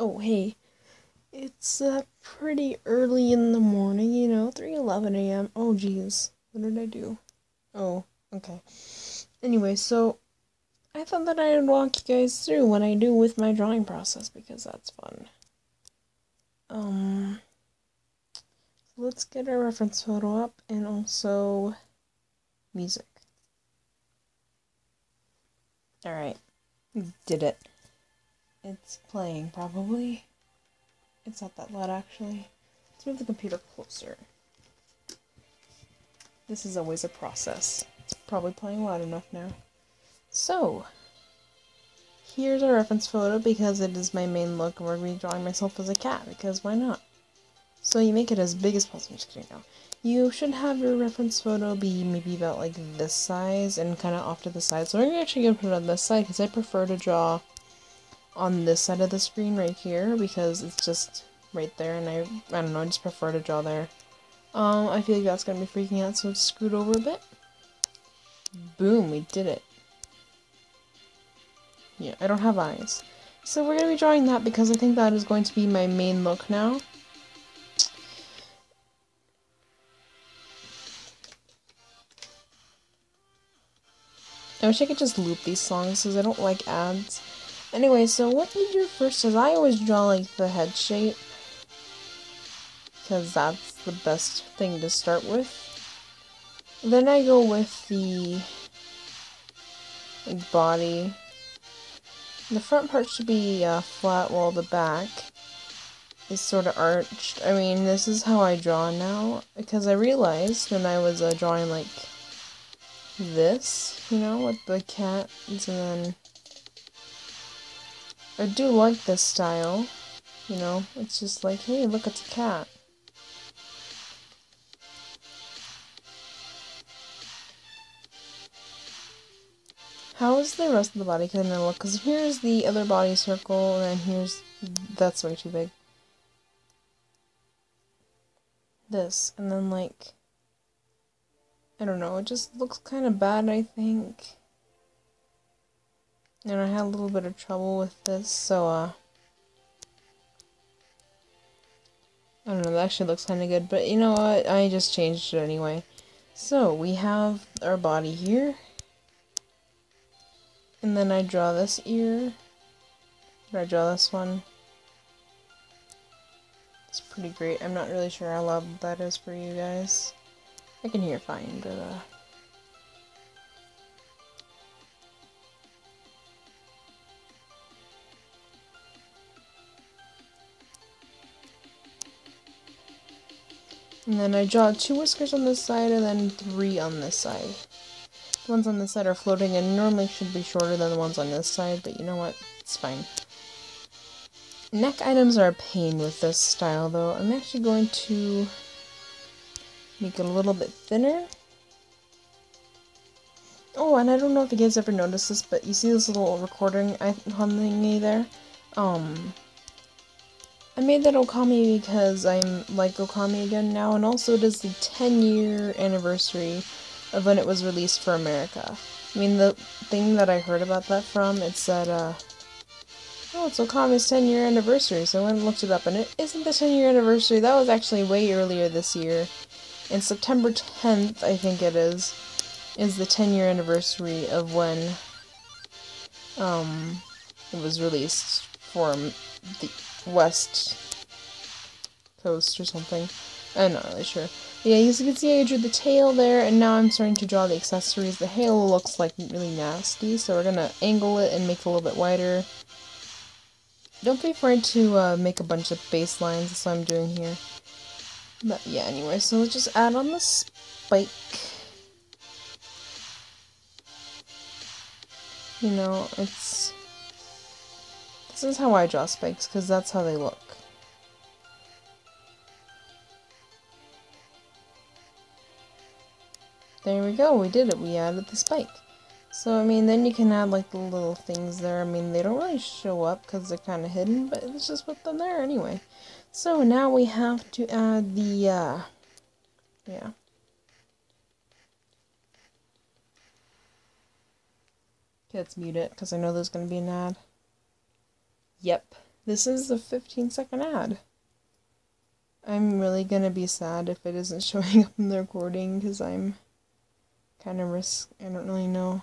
Oh, hey. It's uh, pretty early in the morning, you know, 3:11 a.m. Oh, jeez. What did I do? Oh, okay. Anyway, so I thought that I'd walk you guys through what I do with my drawing process because that's fun. Um, let's get our reference photo up and also music. Alright, did it. It's playing, probably. It's not that loud, actually. Let's move the computer closer. This is always a process. It's probably playing loud enough now. So, here's a reference photo because it is my main look and we're going to be drawing myself as a cat because why not? So you make it as big as possible. Just kidding now. You should have your reference photo be maybe about like this size and kind of off to the side. So we're actually going to put it on this side because I prefer to draw on this side of the screen right here because it's just right there and I, I don't know, I just prefer to draw there. Um, I feel like that's going to be freaking out so it's screwed over a bit. Boom, we did it. Yeah, I don't have eyes. So we're going to be drawing that because I think that is going to be my main look now. I wish I could just loop these songs because I don't like ads. Anyway, so what you do first is I always draw like the head shape because that's the best thing to start with. Then I go with the body. The front part should be uh, flat while the back is sort of arched. I mean, this is how I draw now because I realized when I was uh, drawing like this, you know, with the cats and then I do like this style, you know, it's just like, hey, look, it's a cat. How is the rest of the body gonna look? Because here's the other body circle, and here's, that's way too big. This, and then like, I don't know, it just looks kind of bad, I think. And I had a little bit of trouble with this, so, uh, I don't know, that actually looks kind of good, but you know what, I just changed it anyway. So, we have our body here, and then I draw this ear, I draw this one. It's pretty great, I'm not really sure how loud that is for you guys. I can hear fine, but uh... And then I draw two whiskers on this side and then three on this side. The ones on this side are floating and normally should be shorter than the ones on this side, but you know what? It's fine. Neck items are a pain with this style though. I'm actually going to Make it a little bit thinner. Oh, and I don't know if you guys ever noticed this, but you see this little recording thingy there? Um, I made that Okami because I'm like Okami again now, and also it is the 10 year anniversary of when it was released for America. I mean, the thing that I heard about that from, it said, uh, oh, it's Okami's 10 year anniversary, so I went and looked it up, and it isn't the 10 year anniversary, that was actually way earlier this year. And September 10th, I think it is, is the 10 year anniversary of when um, it was released for the West Coast or something. I'm not really sure. Yeah, as you can see, I drew the tail there, and now I'm starting to draw the accessories. The halo looks like really nasty, so we're gonna angle it and make it a little bit wider. Don't be afraid to uh, make a bunch of base lines, that's what I'm doing here. But yeah, anyway, so let's just add on the spike. You know, it's... This is how I draw spikes, because that's how they look. There we go, we did it, we added the spike. So, I mean, then you can add, like, the little things there. I mean, they don't really show up because they're kind of hidden, but let's just put them there anyway. So, now we have to add the, uh, yeah. Okay, let's mute it because I know there's going to be an ad. Yep, This is a 15 second ad. I'm really gonna be sad if it isn't showing up in the recording because I'm kind of risk. I don't really know.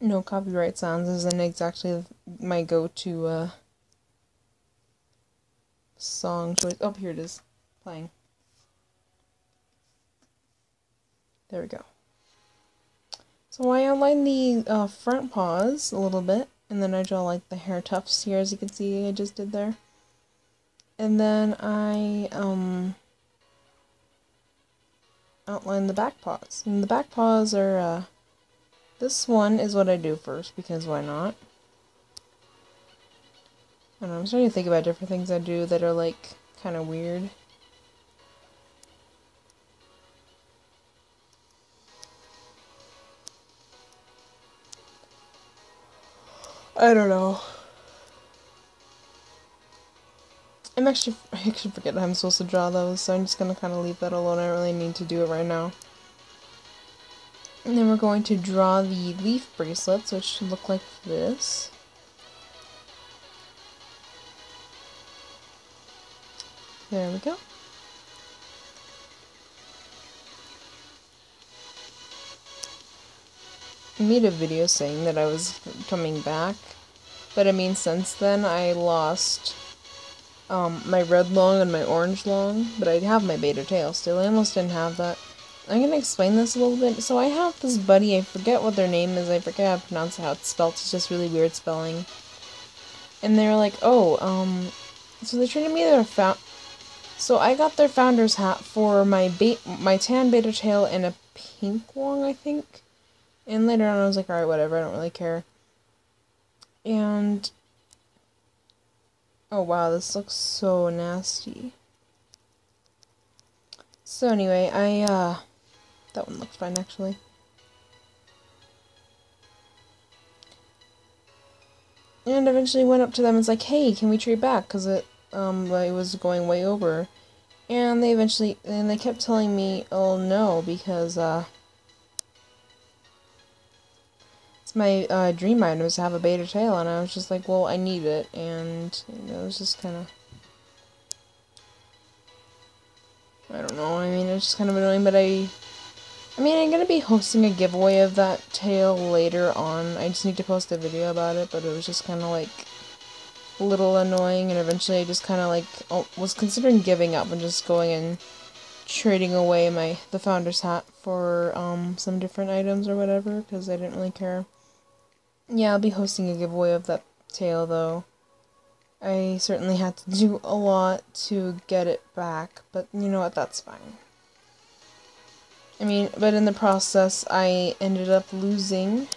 No copyright sounds isn't exactly my go-to uh, song choice. Oh, here it is, playing. There we go. So I outline the uh, front paws a little bit, and then I draw like the hair tufts here, as you can see I just did there. And then I um, outline the back paws. And the back paws are, uh, this one is what I do first, because why not? I don't know, I'm starting to think about different things I do that are like kind of weird. I don't know. I'm actually, I actually forget I'm supposed to draw those, so I'm just gonna kind of leave that alone. I don't really need to do it right now. And then we're going to draw the leaf bracelets, which should look like this. There we go. Made a video saying that I was coming back, but I mean, since then I lost um, my red long and my orange long, but I have my beta tail still. I almost didn't have that. I'm gonna explain this a little bit. So I have this buddy, I forget what their name is, I forget how to pronounce how it's spelled, it's just really weird spelling. And they're like, oh, um, so they treated me their found. So I got their founder's hat for my ba- my tan beta tail and a pink long, I think. And later on I was like, alright, whatever, I don't really care. And Oh wow, this looks so nasty. So anyway, I, uh, that one looks fine actually. And eventually went up to them and was like, hey, can we trade back? Because it, um, it was going way over. And they eventually, and they kept telling me, oh no, because, uh, my uh, dream item is to have a beta tail, and I was just like, well, I need it, and you know, it was just kind of. I don't know, I mean, it's just kind of annoying, but I. I mean, I'm gonna be hosting a giveaway of that tail later on. I just need to post a video about it, but it was just kind of like a little annoying, and eventually I just kind of like oh, was considering giving up and just going and trading away my the founder's hat for um some different items or whatever because I didn't really care. Yeah, I'll be hosting a giveaway of that tail though. I certainly had to do a lot to get it back, but you know what, that's fine. I mean, but in the process, I ended up losing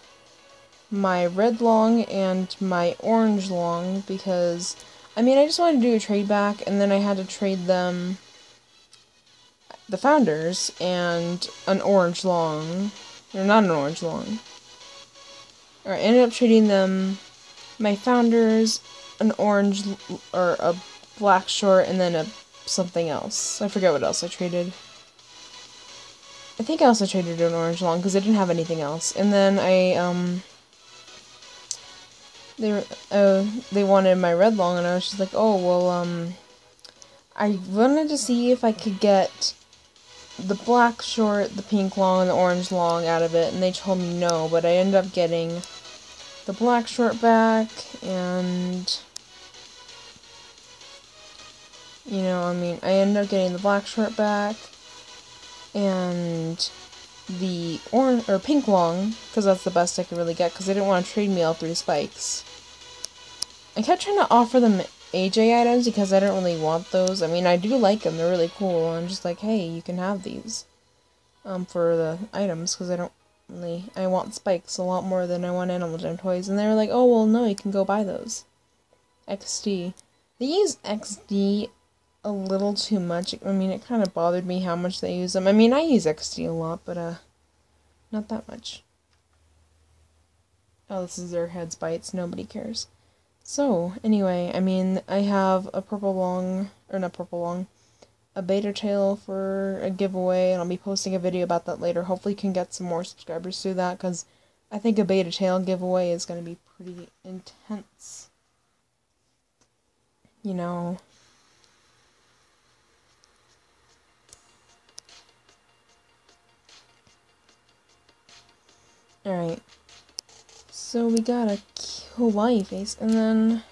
my red long and my orange long because, I mean, I just wanted to do a trade back, and then I had to trade them the founders and an orange long, or not an orange long, or I ended up trading them my founders, an orange or a black short, and then a something else. I forget what else I traded. I think I also traded an orange long because I didn't have anything else. And then I um they were, uh, they wanted my red long, and I was just like, oh well um I wanted to see if I could get the black short, the pink long, and the orange long out of it, and they told me no, but I ended up getting the black short back and you know, I mean, I ended up getting the black short back and the orange or pink long because that's the best I could really get because they didn't want to trade me all three spikes. I kept trying to offer them AJ items because I don't really want those. I mean, I do like them; they're really cool. I'm just like, hey, you can have these um, for the items because I don't I want spikes a lot more than I want Animal Jam toys. And they were like, oh, well, no, you can go buy those. XD. They use XD a little too much. I mean, it kind of bothered me how much they use them. I mean, I use XD a lot, but, uh, not that much. Oh, this is their heads bites. Nobody cares. So, anyway, I mean, I have a purple long, or not purple long, a beta tail for a giveaway, and I'll be posting a video about that later. Hopefully, can get some more subscribers through that because I think a beta tail giveaway is going to be pretty intense. you know, Alright. So we got a kawaii face, and then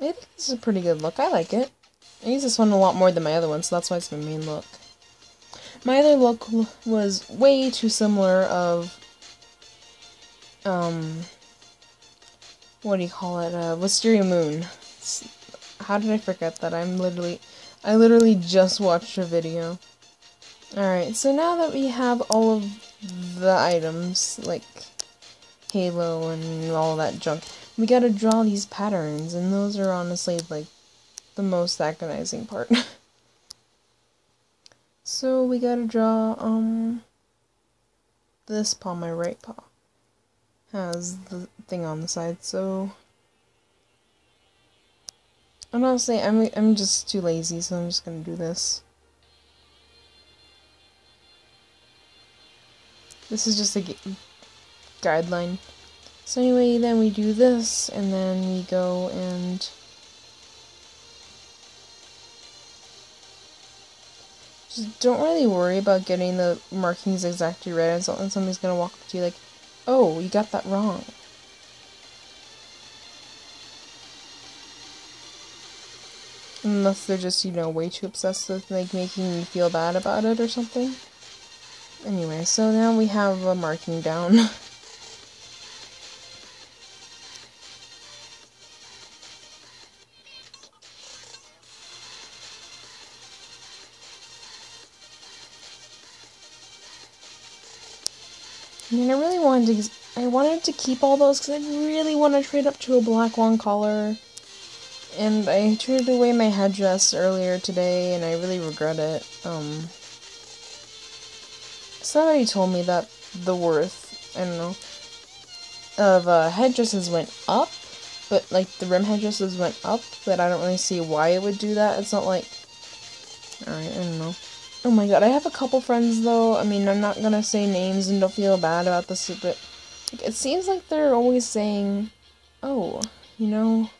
I think this is a pretty good look. I like it. I use this one a lot more than my other one, so that's why it's my main look. My other look was way too similar of, um, what do you call it, uh, Wisteria Moon. It's, how did I forget that? I'm literally, I literally just watched a video. Alright, so now that we have all of the items, like Halo and all that junk, we gotta draw these patterns, and those are honestly, like, the most agonizing part. so we gotta draw, um, this paw, my right paw, has the thing on the side, so... And honestly, I'm, I'm just too lazy, so I'm just gonna do this. This is just a guideline. So anyway, then we do this, and then we go and just don't really worry about getting the markings exactly right, and somebody's gonna walk up to you like, oh, you got that wrong. Unless they're just, you know, way too obsessed with, like, making you feel bad about it or something. Anyway, so now we have a marking down. wanted to, I wanted to keep all those because I really want to trade up to a black one collar. And I traded away my headdress earlier today, and I really regret it. Um, somebody told me that the worth, I don't know, of uh, headdresses went up, but like the rim headdresses went up, but I don't really see why it would do that. It's not like, alright, I don't know. Oh my god, I have a couple friends though. I mean, I'm not gonna say names and don't feel bad about this, but like, it seems like they're always saying, oh, you know,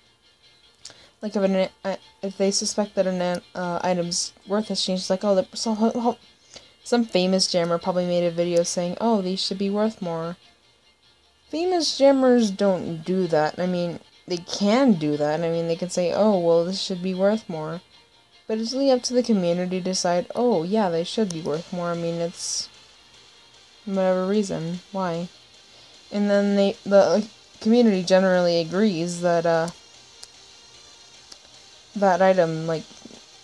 like if an uh, if they suspect that an uh, item's worth has changed, like oh, so, some famous jammer probably made a video saying, oh, these should be worth more. Famous jammers don't do that. I mean, they can do that. I mean, they can say, oh, well, this should be worth more. But it's really up to the community to decide, oh, yeah, they should be worth more. I mean, it's whatever reason. Why? And then they, the community generally agrees that, uh, that item, like,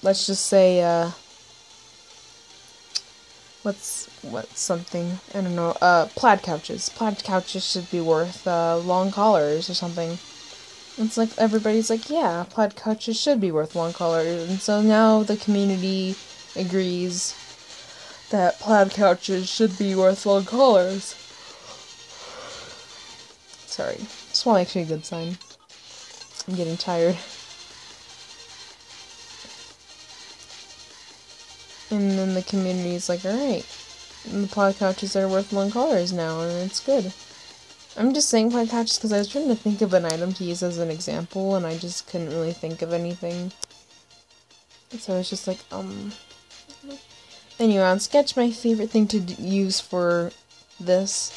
let's just say, uh, what's what's something I don't know. Uh, plaid couches. Plaid couches should be worth uh, long collars or something. It's like everybody's like, yeah, plaid couches should be worth one collars, and so now the community agrees that plaid couches should be worth one collars. Sorry, this won't actually a good sign. I'm getting tired. And then the community is like, alright, the plaid couches are worth one collars now, and it's good. I'm just saying couches because I was trying to think of an item to use as an example, and I just couldn't really think of anything. So it's just like, um... Anyway, on Sketch, my favorite thing to use for this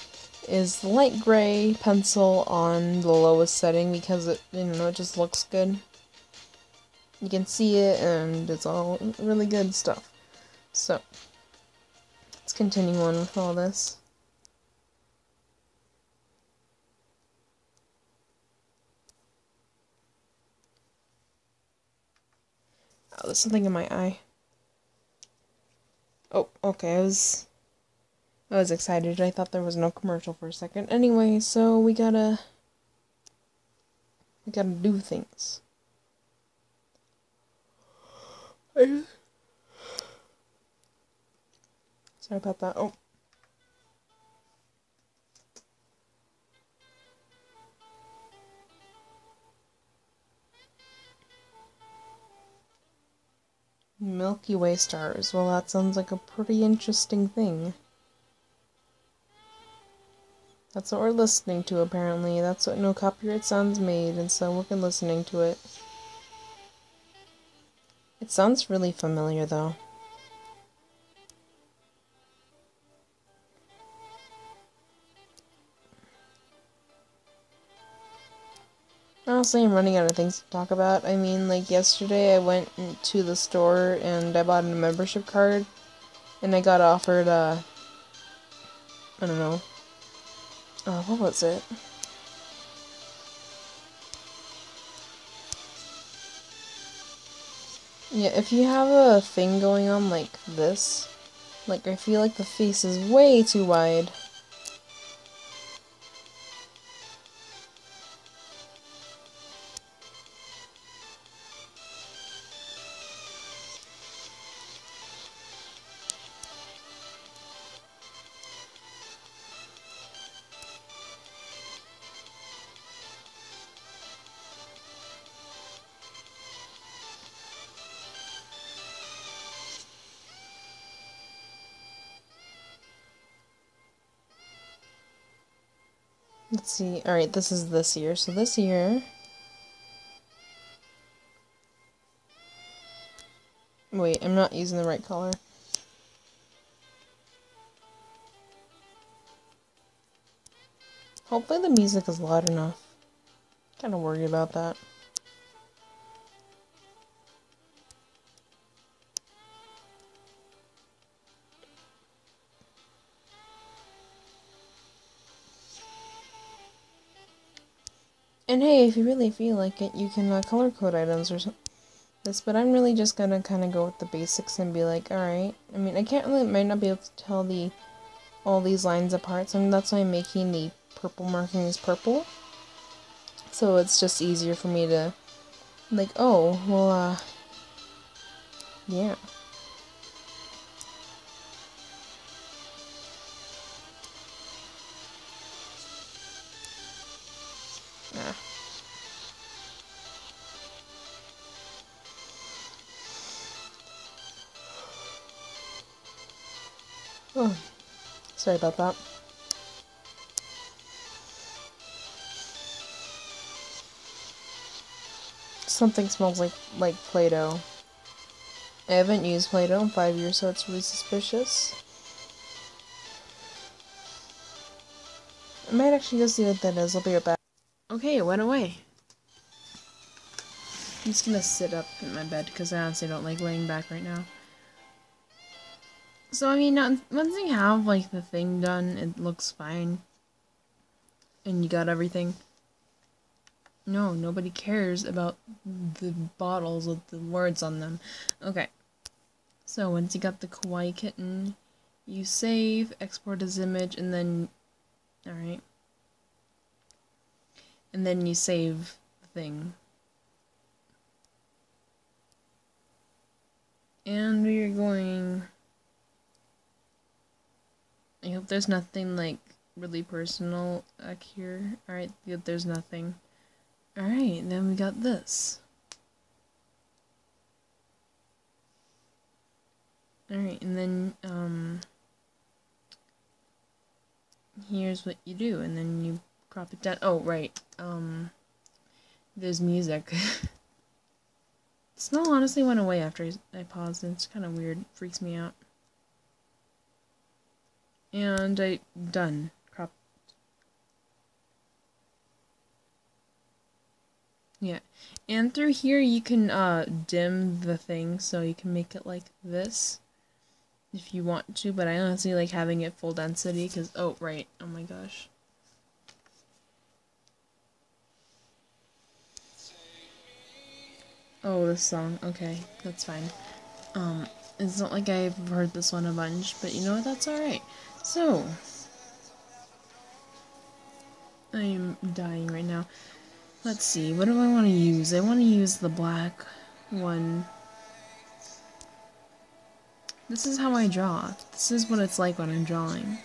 is the light gray pencil on the lowest setting because it, you know, it just looks good. You can see it, and it's all really good stuff. So, let's continue on with all this. There's something in my eye. Oh, okay, I was... I was excited. I thought there was no commercial for a second. Anyway, so we gotta... We gotta do things. Sorry about that. Oh. Milky Way stars. Well, that sounds like a pretty interesting thing. That's what we're listening to, apparently. That's what No Copyright Sounds made, and so we're listening to it. It sounds really familiar, though. Honestly, I'm running out of things to talk about. I mean, like yesterday I went to the store and I bought a membership card and I got offered, uh, I don't know, uh, what was it? Yeah, if you have a thing going on like this, like I feel like the face is way too wide. Let's see. Alright, this is this year. So this year... Wait, I'm not using the right color. Hopefully the music is loud enough. Kind of worried about that. And hey, if you really feel like it, you can uh, color code items or something. This, but I'm really just gonna kind of go with the basics and be like, alright. I mean, I can't really, might not be able to tell the all these lines apart, so that's why I'm making the purple markings purple. So it's just easier for me to, like, oh, well, uh, yeah. Oh, sorry about that. Something smells like like Play-Doh. I haven't used Play-Doh in five years, so it's really suspicious. I might actually go see what that is. I'll be right back. Okay, it went away. I'm just gonna sit up in my bed because I honestly don't like laying back right now. So, I mean, once you have, like, the thing done, it looks fine. And you got everything. No, nobody cares about the bottles with the words on them. Okay. So, once you got the kawaii kitten, you save, export as image, and then... Alright. And then you save the thing. And we're going... I hope there's nothing like really personal back here. Alright, there's nothing. Alright, then we got this. Alright, and then, um, here's what you do, and then you crop it down. Oh, right, um, there's music. the smell honestly went away after I paused, and it's kind of weird, freaks me out. And I done. Crop yeah. And through here you can uh dim the thing so you can make it like this if you want to but I honestly like having it full density because oh right. Oh my gosh oh this song okay that's fine um it's not like I've heard this one a bunch but you know what that's alright so, I am dying right now. Let's see, what do I want to use? I want to use the black one. This is how I draw. This is what it's like when I'm drawing.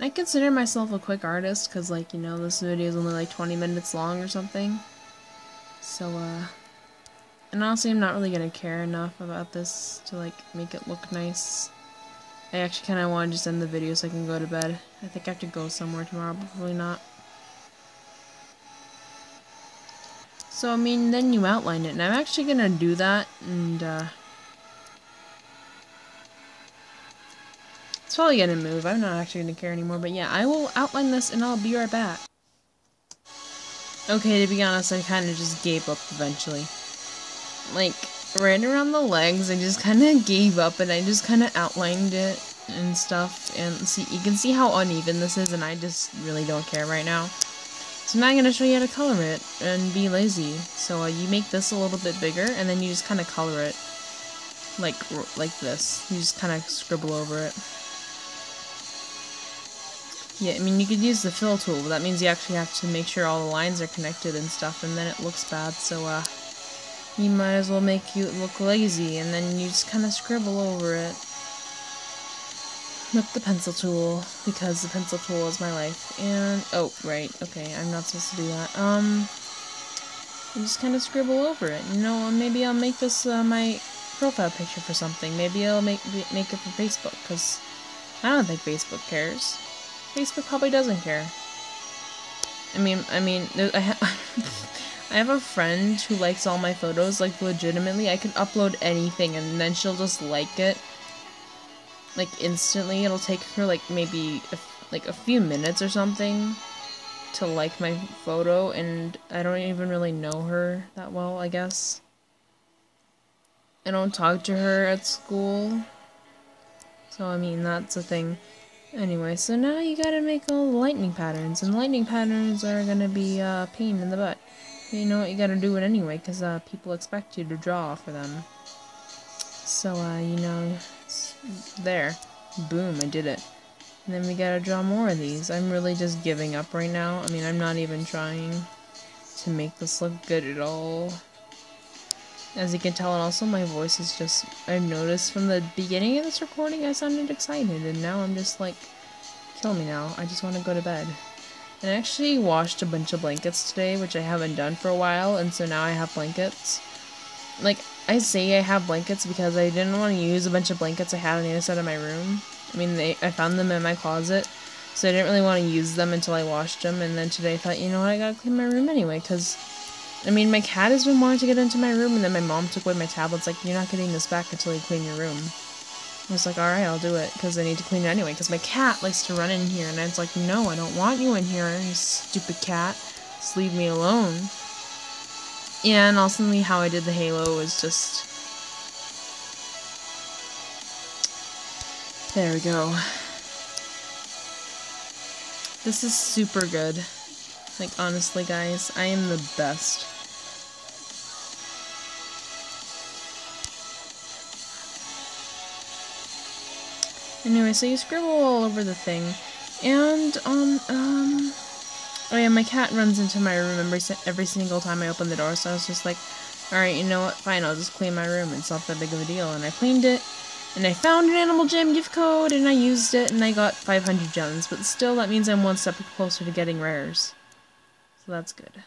I consider myself a quick artist because, like, you know, this video is only like 20 minutes long or something. So, uh, and honestly, I'm not really gonna care enough about this to, like, make it look nice. I actually kind of want to just end the video so I can go to bed. I think I have to go somewhere tomorrow, probably not. So So, I mean, then you outline it. And I'm actually going to do that. And, uh... It's probably going to move. I'm not actually going to care anymore. But yeah, I will outline this and I'll be right back. Okay, to be honest, I kind of just gave up eventually. Like, right around the legs, I just kind of gave up and I just kind of outlined it and stuff. And see, you can see how uneven this is and I just really don't care right now. So now I'm going to show you how to color it and be lazy. So uh, you make this a little bit bigger and then you just kind of color it like like this. You just kind of scribble over it. Yeah, I mean, you could use the fill tool, but that means you actually have to make sure all the lines are connected and stuff, and then it looks bad, so, uh, you might as well make you look lazy, and then you just kind of scribble over it with the pencil tool, because the pencil tool is my life, and, oh, right, okay, I'm not supposed to do that, um, you just kind of scribble over it, you know, maybe I'll make this, uh, my profile picture for something, maybe I'll make, make it for Facebook, because I don't think Facebook cares. Facebook probably doesn't care. I mean, I mean, I have, I have a friend who likes all my photos, like, legitimately. I can upload anything, and then she'll just like it. Like, instantly. It'll take her, like, maybe, like, a few minutes or something to like my photo, and I don't even really know her that well, I guess. I don't talk to her at school. So, I mean, that's a thing. Anyway, so now you gotta make all the lightning patterns, and lightning patterns are gonna be a uh, pain in the butt. You know what, you gotta do it anyway, because uh, people expect you to draw for them. So, uh, you know, there. Boom, I did it. And then we gotta draw more of these. I'm really just giving up right now. I mean, I'm not even trying to make this look good at all. As you can tell, and also my voice is just, I've noticed from the beginning of this recording I sounded excited, and now I'm just like, kill me now, I just want to go to bed. And I actually washed a bunch of blankets today, which I haven't done for a while, and so now I have blankets. Like, I say I have blankets because I didn't want to use a bunch of blankets I had on the other side of my room. I mean, they, I found them in my closet, so I didn't really want to use them until I washed them, and then today I thought, you know what, I gotta clean my room anyway, because I mean, my cat has been wanting to get into my room, and then my mom took away my tablets, like, you're not getting this back until you clean your room. I was like, alright, I'll do it, because I need to clean it anyway, because my cat likes to run in here, and I was like, no, I don't want you in here, you stupid cat. Just leave me alone. Yeah, and also how I did the halo was just... There we go. This is super good. Like, honestly, guys, I am the best. Anyway, so you scribble all over the thing, and, um, um, oh yeah, my cat runs into my room every, every single time I open the door, so I was just like, alright, you know what, fine, I'll just clean my room, it's not that big of a deal, and I cleaned it, and I found an Animal Jam gift code, and I used it, and I got 500 gems, but still, that means I'm one step closer to getting rares. So that's good.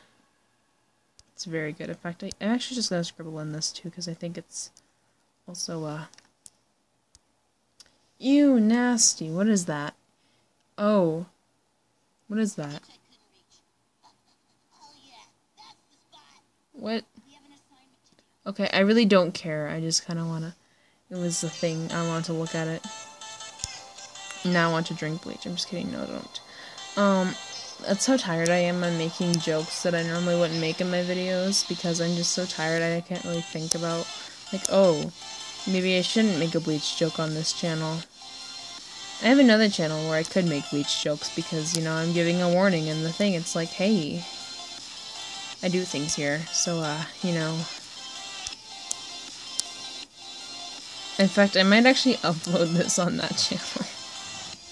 It's very good. In fact, I, I'm actually just going to scribble in this, too, because I think it's also, uh, Ew, nasty. What is that? Oh. What is that? What? Okay, I really don't care. I just kind of want to... It was the thing. I want to look at it. Now I want to drink bleach. I'm just kidding. No, don't. Um, that's how tired I am. I'm making jokes that I normally wouldn't make in my videos because I'm just so tired I can't really think about, like, oh, Maybe I shouldn't make a Bleach joke on this channel. I have another channel where I could make Bleach jokes because, you know, I'm giving a warning and the thing, it's like, hey, I do things here, so, uh, you know. In fact, I might actually upload this on that channel.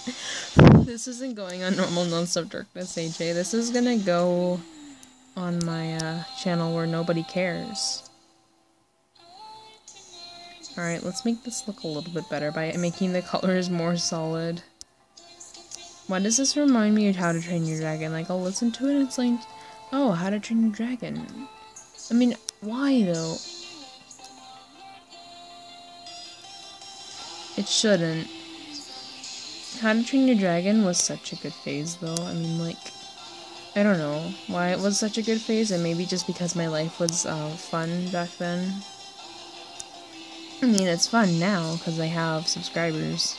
this isn't going on normal non-stop darkness AJ. This is gonna go on my uh, channel where nobody cares. Alright, let's make this look a little bit better by making the colors more solid. Why does this remind me of How to Train Your Dragon? Like, I'll listen to it and it's like, oh, How to Train Your Dragon. I mean, why though? It shouldn't. How to Train Your Dragon was such a good phase though. I mean, like, I don't know why it was such a good phase, and maybe just because my life was uh, fun back then. I mean, it's fun now because I have subscribers.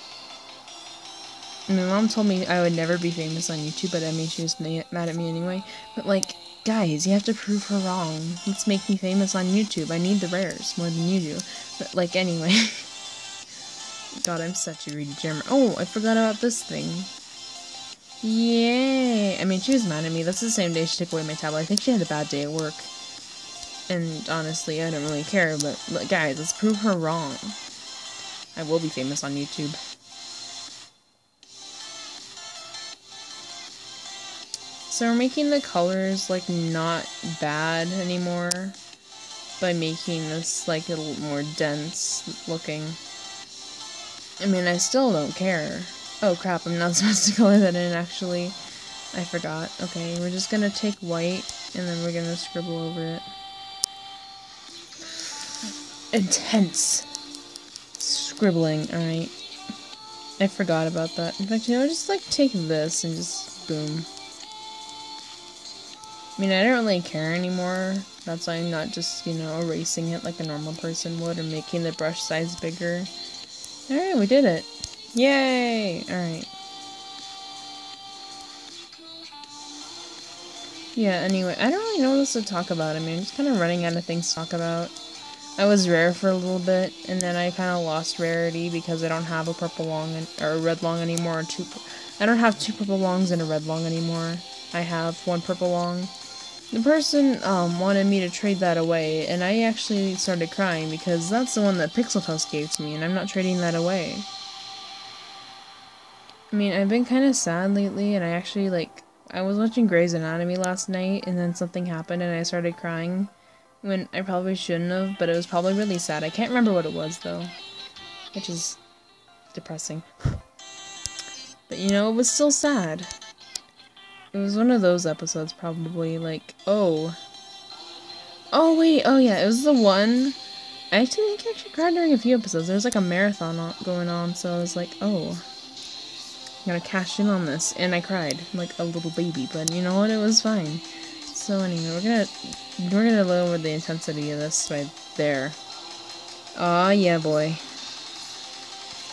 My mom told me I would never be famous on YouTube, but I mean, she was mad at me anyway. But, like, guys, you have to prove her wrong. Let's make me famous on YouTube. I need the rares more than you do. But, like, anyway. God, I'm such a jammer. Oh, I forgot about this thing. Yay! I mean, she was mad at me. That's the same day she took away my tablet. I think she had a bad day at work. And honestly, I don't really care, but, but guys, let's prove her wrong. I will be famous on YouTube. So we're making the colors, like, not bad anymore by making this, like, a little more dense looking. I mean, I still don't care. Oh crap, I'm not supposed to color that in, actually. I forgot. Okay, we're just gonna take white, and then we're gonna scribble over it. Intense scribbling, alright. I forgot about that. In fact, you know, just, like, take this and just boom. I mean, I don't really care anymore. That's why I'm not just, you know, erasing it like a normal person would or making the brush size bigger. Alright, we did it. Yay! Alright. Yeah, anyway, I don't really know what else to talk about. I mean, I'm just kind of running out of things to talk about. I was rare for a little bit, and then I kind of lost rarity because I don't have a purple long or a red long anymore. Or two, I don't have two purple longs and a red long anymore. I have one purple long the person um, wanted me to trade that away, and I actually started crying because that's the one that Pixel House gave to me, and I'm not trading that away. I mean, I've been kind of sad lately, and I actually, like, I was watching Grey's Anatomy last night, and then something happened, and I started crying when I probably shouldn't have, but it was probably really sad. I can't remember what it was, though, which is depressing. But, you know, it was still sad. It was one of those episodes, probably, like, oh. Oh, wait, oh yeah, it was the one. I actually think I actually cried during a few episodes. There was like a marathon going on, so I was like, oh. I'm gonna cash in on this. And I cried, like a little baby, but you know what? It was fine. So anyway, we're gonna we're gonna lower the intensity of this right there. Aw, oh, yeah, boy.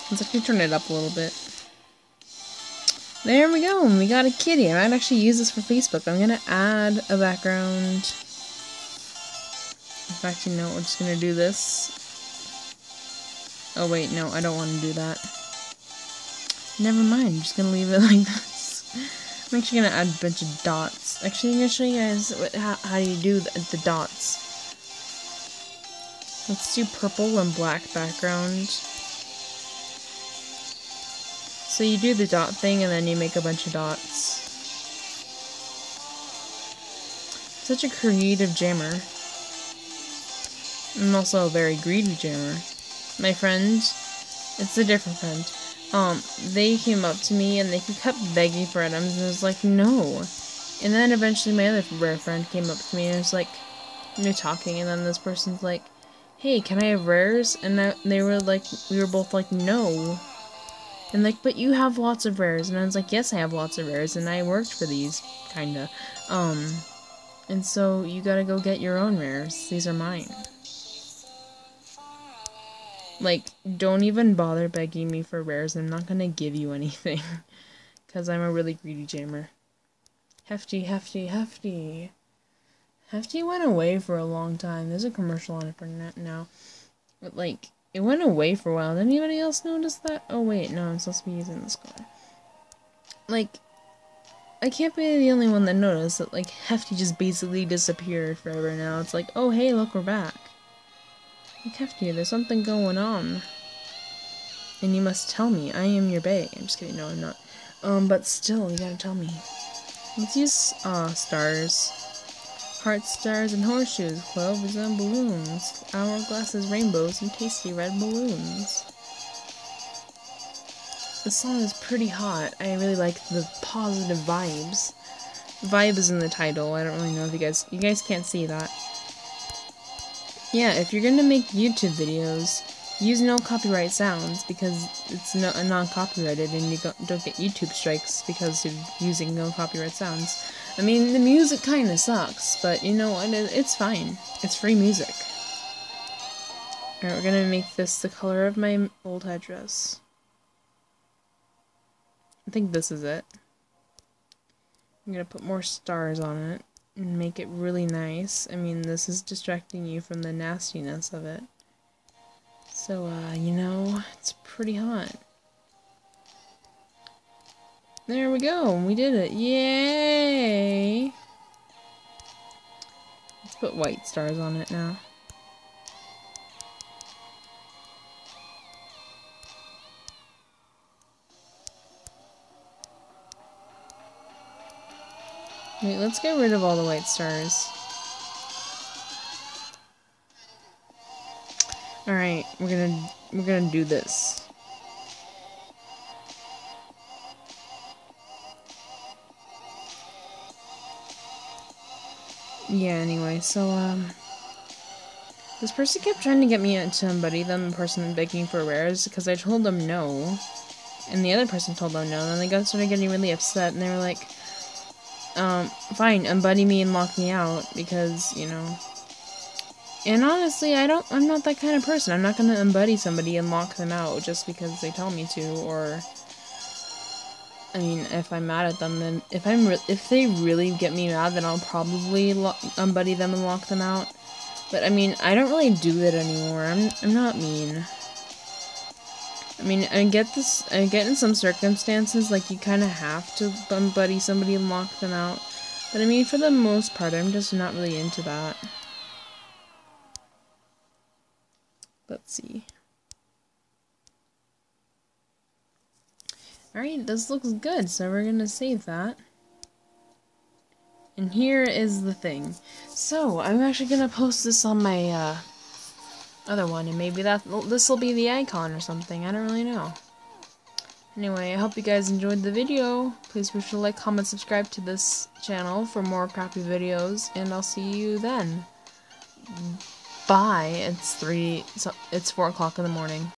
Let's actually turn it up a little bit. There we go, we got a kitty. I might actually use this for Facebook. I'm gonna add a background. In fact, you know, we're just gonna do this. Oh wait, no, I don't want to do that. Never mind, I'm just gonna leave it like this. I'm actually gonna add a bunch of dots. Actually, I'm gonna show you guys what, how, how do you do the, the dots. Let's do purple and black background. So you do the dot thing and then you make a bunch of dots. Such a creative jammer. I'm also a very greedy jammer. My friend, it's a different friend, um, they came up to me and they kept begging for items and I was like, no. And then eventually my other rare friend came up to me and was like, are talking and then this person's like, hey, can I have rares? And they were like, we were both like, no. And like, but you have lots of rares. And I was like, yes, I have lots of rares. And I worked for these, kinda. Um, and so you gotta go get your own rares. These are mine. Like, don't even bother begging me for rares. I'm not gonna give you anything. Because I'm a really greedy jammer. Hefty, hefty, hefty. Hefty went away for a long time. There's a commercial on it for now. But, like, it went away for a while. Did anybody else notice that? Oh, wait, no, I'm supposed to be using this car. Like, I can't be the only one that noticed that, like, Hefty just basically disappeared forever now. It's like, oh, hey, look, we're back. Like, Hefty, there's something going on. And you must tell me. I am your bae. I'm just kidding. No, I'm not. Um, but still, you gotta tell me. Let's use, uh, stars. Heart stars and horseshoes, clovers and balloons, hourglasses, rainbows, and tasty red balloons. The song is pretty hot. I really like the positive vibes. Vibe is in the title. I don't really know if you guys you guys can't see that. Yeah, if you're gonna make YouTube videos, use no copyright sounds because it's no, non-copyrighted and you don't get YouTube strikes because of using no copyright sounds. I mean, the music kind of sucks, but you know what? It's fine. It's free music. Alright, we're gonna make this the color of my old headdress. I think this is it. I'm gonna put more stars on it and make it really nice. I mean, this is distracting you from the nastiness of it. So, uh, you know, it's pretty hot. There we go. We did it. Yay! Let's put white stars on it now. Wait, let's get rid of all the white stars. Alright, we're gonna we're gonna do this. Yeah, anyway, so, um... This person kept trying to get me to unbuddy them, the person begging for rares, because I told them no. And the other person told them no, and then they got started getting really upset, and they were like, um, fine, unbuddy me and lock me out, because, you know... And honestly, I don't, I'm not that kind of person. I'm not gonna unbuddy somebody and lock them out just because they tell me to, or... I mean, if I'm mad at them, then if I'm if they really get me mad, then I'll probably unbuddy them and lock them out. But I mean, I don't really do that anymore. I'm I'm not mean. I mean, I get this. I get in some circumstances like you kind of have to buddy somebody and lock them out. But I mean, for the most part, I'm just not really into that. Let's see. Alright, this looks good, so we're gonna save that. And here is the thing. So, I'm actually gonna post this on my, uh, other one, and maybe that this will be the icon or something, I don't really know. Anyway, I hope you guys enjoyed the video. Please be sure to like, comment, subscribe to this channel for more crappy videos, and I'll see you then. Bye. It's 3, so it's 4 o'clock in the morning.